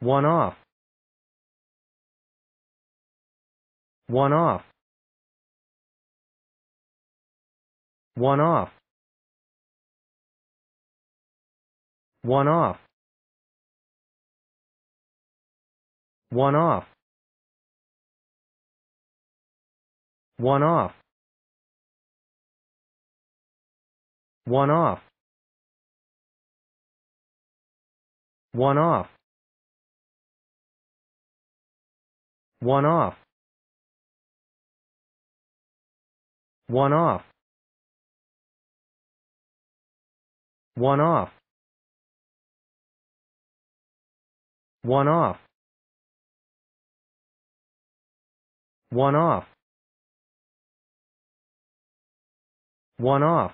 One off. One off. One off. One off. One off. One off. One off. One off. One off. One off. One off. One off. One off. One off.